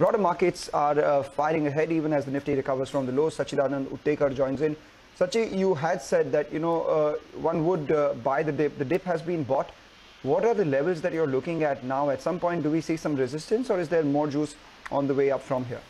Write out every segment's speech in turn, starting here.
Broader markets are uh, firing ahead even as the Nifty recovers from the lows. Sacchitanand Uttekar joins in. Sachi, you had said that, you know, uh, one would uh, buy the dip. The dip has been bought. What are the levels that you're looking at now? At some point, do we see some resistance or is there more juice on the way up from here?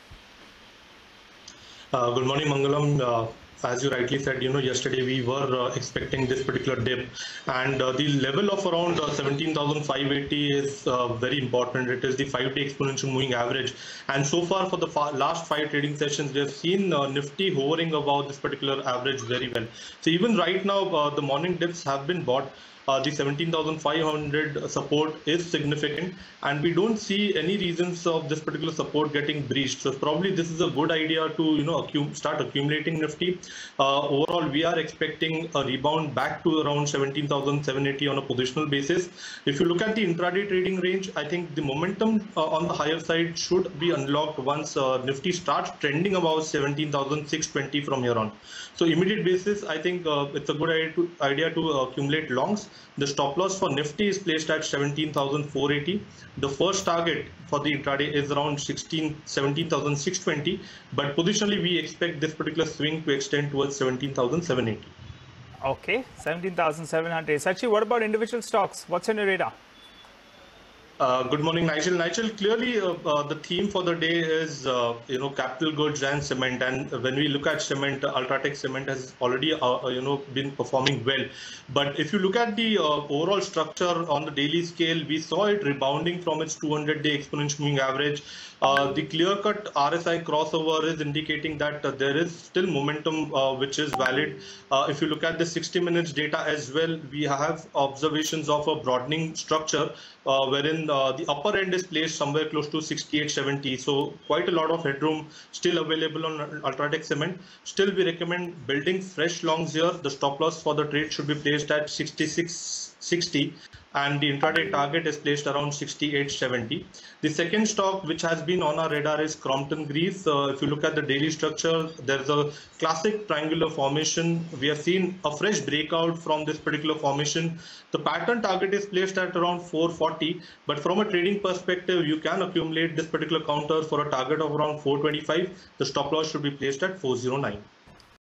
Uh, good morning, Mangalam. As you rightly said, you know, yesterday we were uh, expecting this particular dip, and uh, the level of around uh, 17,580 is uh, very important. It is the five-day exponential moving average, and so far for the last five trading sessions, we have seen uh, Nifty hovering above this particular average very well. So even right now, the morning dips have been bought uh, the 17,500 support is significant and we don't see any reasons of this particular support getting breached. So probably this is a good idea to you know start accumulating Nifty. Uh, overall, we are expecting a rebound back to around 17,780 on a positional basis. If you look at the intraday trading range, I think the momentum uh, on the higher side should be unlocked once uh, Nifty starts trending above 17,620 from here on. So immediate basis, I think uh, it's a good idea to, idea to accumulate longs. The stop loss for Nifty is placed at 17,480. The first target for the intraday is around 16, 17,620. But positionally, we expect this particular swing to extend towards 17,780. Okay, 17,700. Sachi, what about individual stocks? What's on your radar? Uh, good morning, Nigel. Nigel, clearly uh, uh, the theme for the day is, uh, you know, capital goods and cement. And when we look at cement, Ultratech Cement has already, uh, uh, you know, been performing well. But if you look at the overall structure on the daily scale, we saw it rebounding from its 200-day exponential moving average. the clear-cut RSI crossover is indicating that there is still momentum which is valid. if you look at the 60 minutes data as well, we have observations of a broadening structure wherein uh, the upper end is placed somewhere close to 68 70 so quite a lot of headroom still available on ultratech cement. Still we recommend building fresh longs here. The stop loss for the trade should be placed at 66 60 and the intraday target is placed around 68.70. The second stock which has been on our radar is Crompton Greaves. Uh, if you look at the daily structure, there's a classic triangular formation. We have seen a fresh breakout from this particular formation. The pattern target is placed at around 440, but from a trading perspective, you can accumulate this particular counter for a target of around 425. The stop loss should be placed at 409.